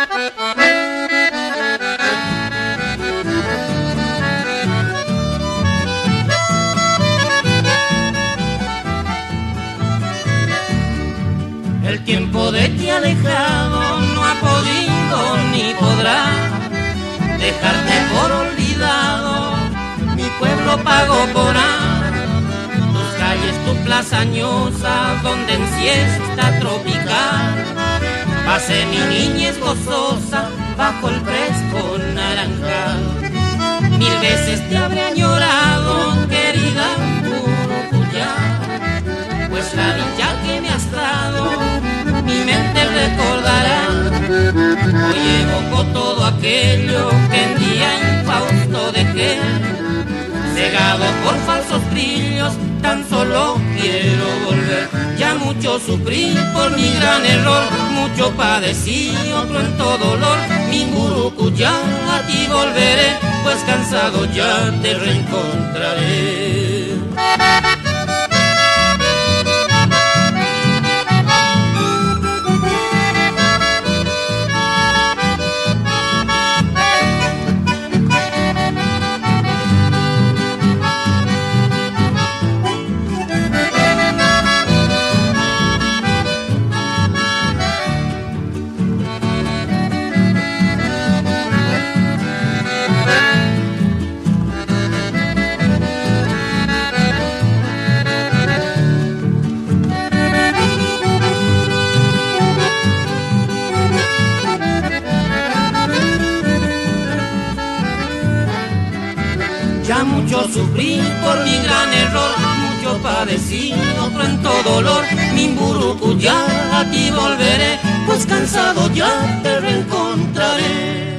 El tiempo de ti alejado no ha podido ni podrá dejarte por olvidado. Mi pueblo pagó por tus calles, tu plaza añosa, donde en siesta tropical pasé mi niñez gozosa bajo el fresco naranjal. Mil veces te habré añorado, querida Curucuyá, pues la dicha que me has dado, mi mente recordará. Hoy evoco todo aquello que en día infausto dejé, cegado por falsos brillos, mucho sufrí por mi gran error, mucho padecí, todo dolor. Mi ya a ti volveré, pues cansado ya te reencontraré. Mucho sufrí por mi gran error, mucho padecí, todo dolor, mi ya a ti volveré, pues cansado ya te reencontraré.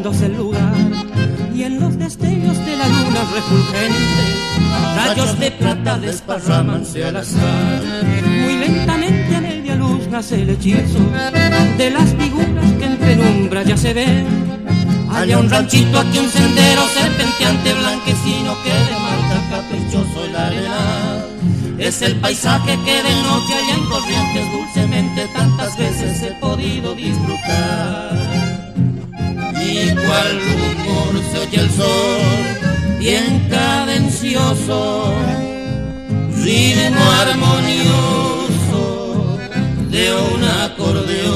El lugar y en los destellos de la luna refulgente rayos de plata desparramanse al azar. Muy lentamente a media luz nace el hechizo de las figuras que en penumbra ya se ven. Allá un ranchito, aquí un sendero serpenteante blanquecino que demarca caprichoso el arenal. Es el paisaje que de noche allá en corrientes dulcemente tantas veces he podido disfrutar. Cual rumor se oye el sol, bien cadencioso, ritmo armonioso de un acordeón,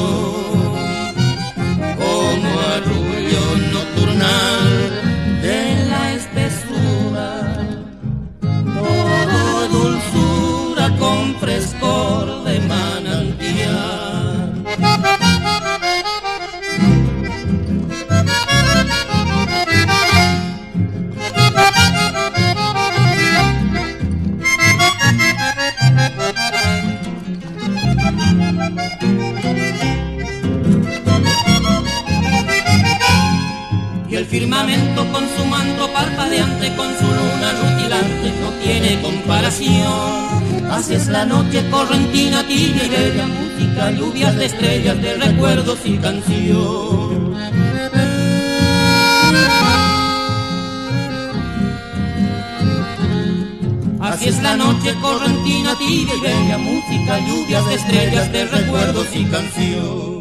firmamento con su manto parpadeante, con su luna rutilante, no tiene comparación. Así es la noche correntina, tibia y bella, música, lluvias de estrellas, de recuerdos y canción. Así es la noche correntina, tibia y bella, música, lluvias de estrellas, de recuerdos y canción.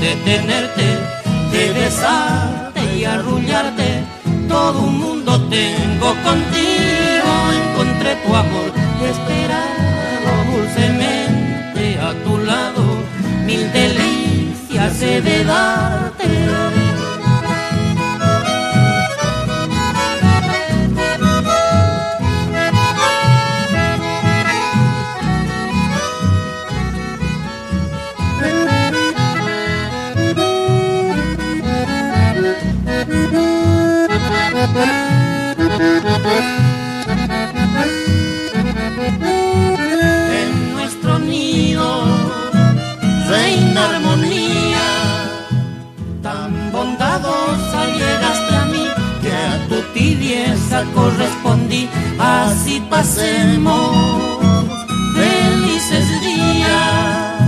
de tenerte, de besarte y arrullarte. Todo un mundo tengo contigo, encontré tu amor esperado dulcemente a tu lado. Mil delicias he de darte. Correspondí, así pasemos felices días,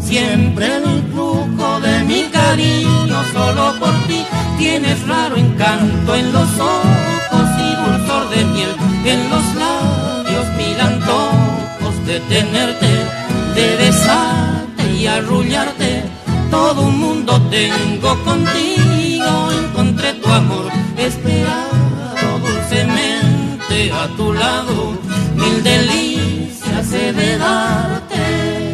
siempre el flujo de mi cariño solo por ti. Tienes raro encanto en los ojos y dulzor de miel en los labios mil antojos de tenerte, de besarte y arrullarte. Todo un mundo tengo contigo, encontré tu amor esperado a tu lado, mil delicias he de darte.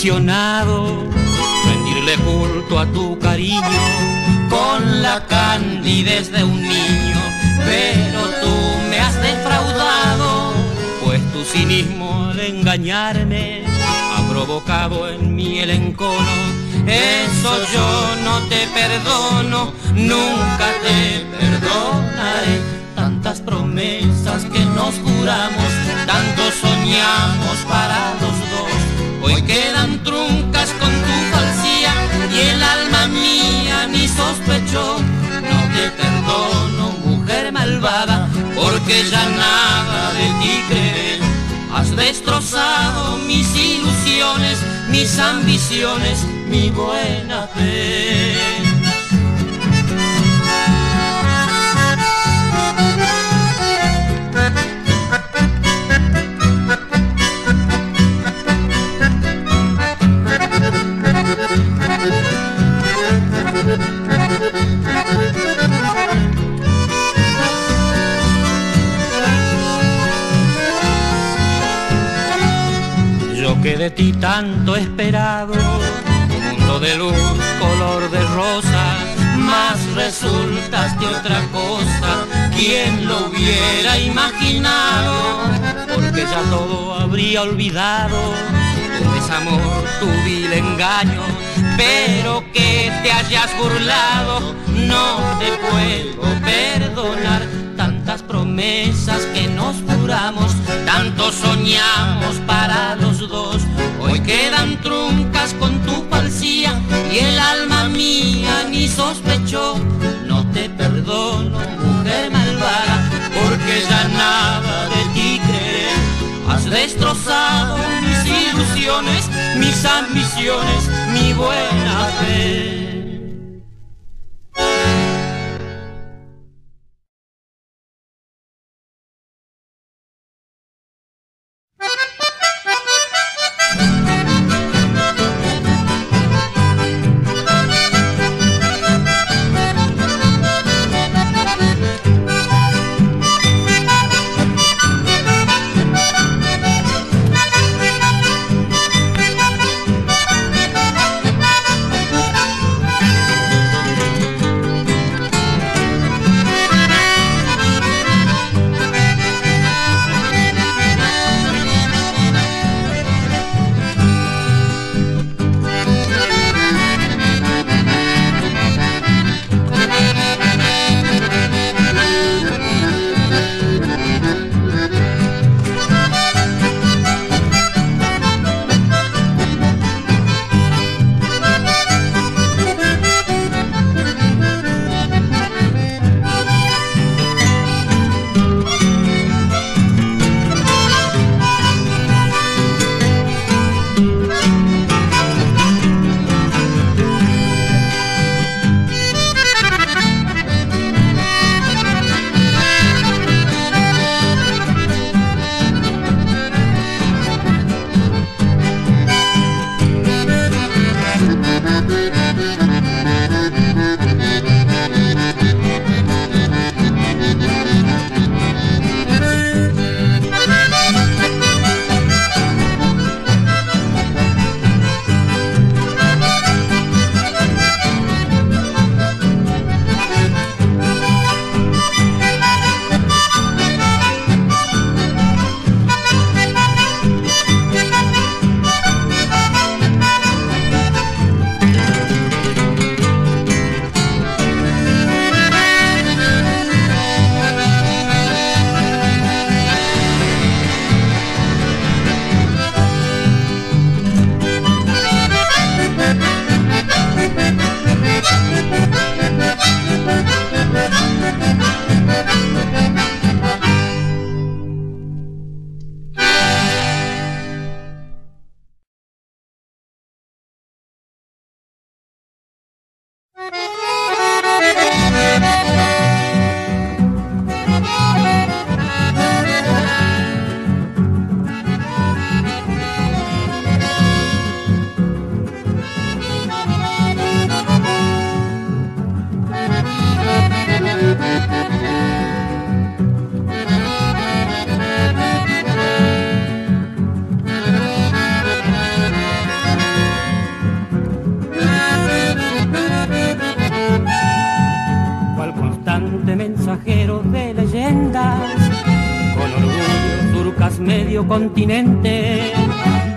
Vida visionado, rendirle culto a tu cariño con la candidez de un niño, pero tú me has defraudado, pues tu cinismo al engañarme ha provocado en mí el encono. Eso yo no te perdono, nunca te perdonaré. Tantas promesas que nos juramos, tanto soñamos para los Hoy quedan truncas con tu falsía y el alma mía ni sospechó. No te perdono, mujer malvada, porque ya nada de ti creeré. Has destrozado mis ilusiones, mis ambiciones, mi buena fe. De ti tanto esperado, mundo de luz, color de rosa, más resultaste otra cosa, quien lo hubiera imaginado, porque ya todo habría olvidado, tu desamor, tu vil engaño, pero que te hayas burlado, no te puedo perdonar. Tantas promesas que nos juramos, tanto soñamos para los dos. Hoy quedan truncas con tu falsía y el alma mía ni sospechó. No te perdono, mujer malvada, porque ya nada de ti creeré. Has destrozado mis ilusiones, mis ambiciones, mi buena fe.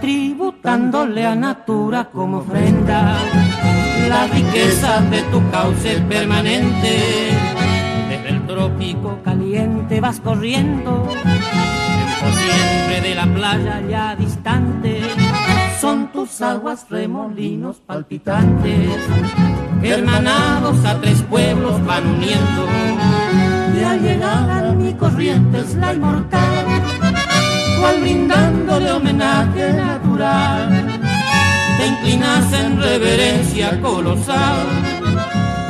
Tributándole a Natura como ofrenda la riqueza de tu cauce permanente. Desde el trópico caliente vas corriendo, por siempre de la playa ya distante. Son tus aguas remolinos palpitantes, hermanados a tres pueblos van uniendo. Y al llegar a mi corriente es la inmortal cual brindándole homenaje natural. Te inclinas en reverencia colosal,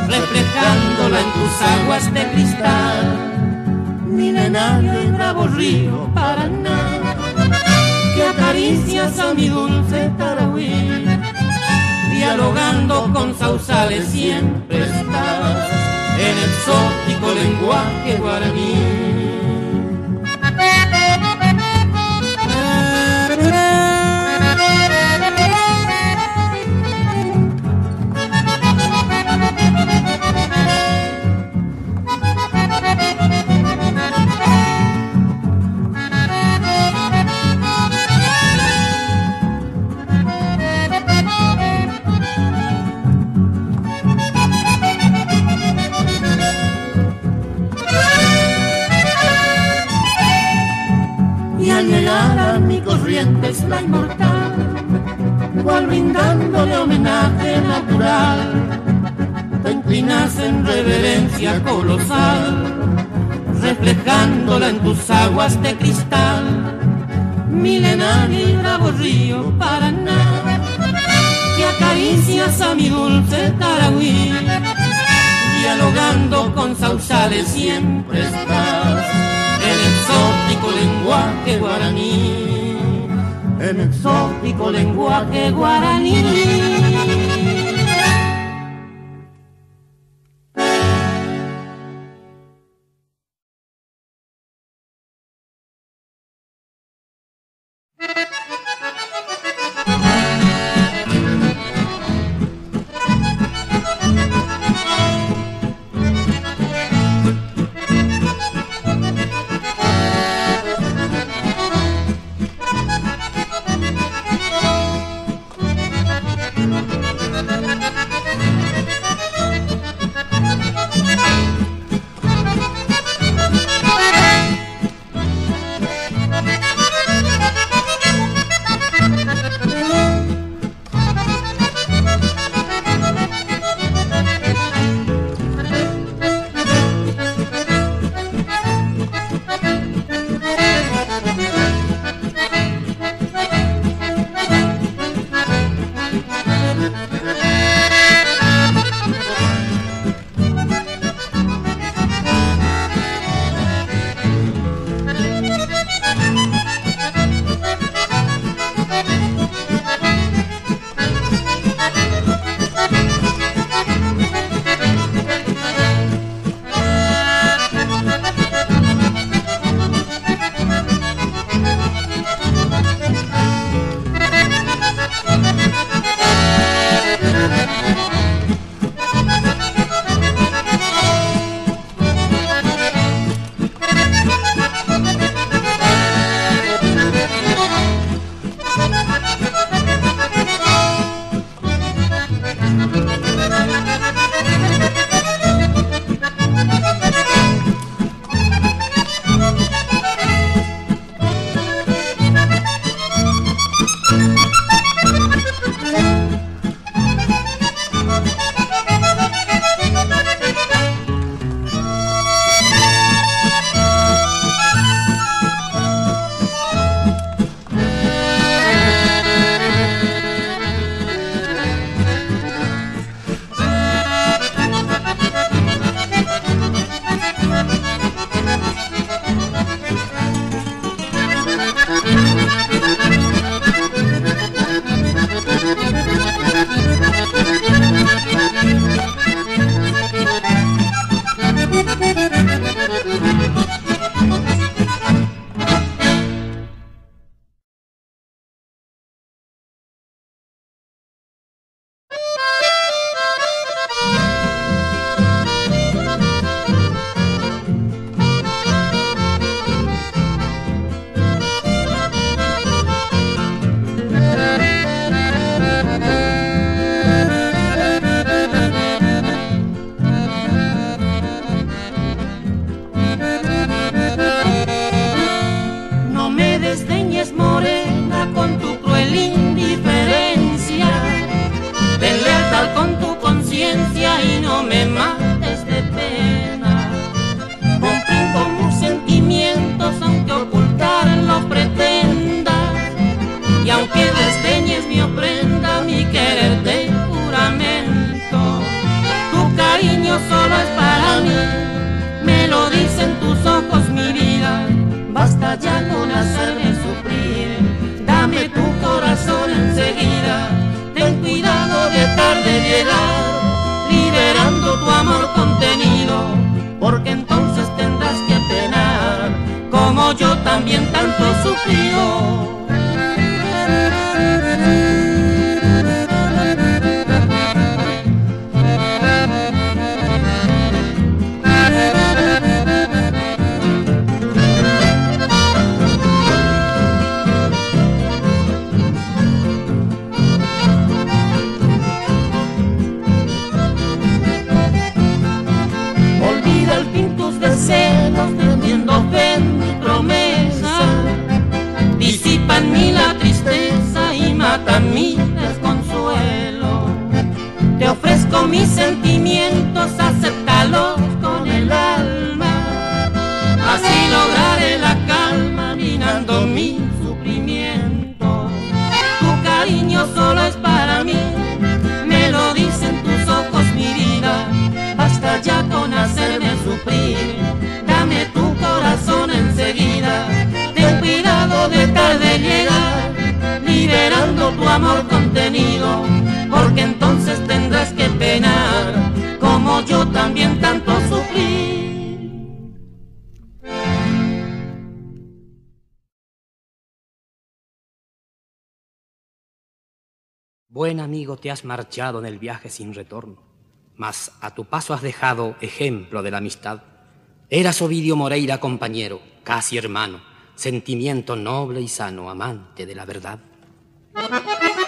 reflejándola en tus aguas de cristal. Milenario y bravo río Paraná, que acaricias a mi dulce Tarahui, dialogando con sausales siempre estás en el exótico lenguaje guaraní. Inclinas en reverencia colosal, reflejándola en tus aguas de cristal, milenario y bravo río Paraná, que acaricias a mi dulce Tarahui dialogando con sausales siempre estás en exótico lenguaje guaraní, en exótico lenguaje guaraní. tua mão. Liberando tu amor contenido, porque entonces tendrás que penar, como yo también tanto sufrí. Buen amigo, te has marchado en el viaje sin retorno, mas a tu paso has dejado ejemplo de la amistad. Eras Ovidio Moreira compañero, casi hermano, sentimiento noble y sano, amante de la verdad. Música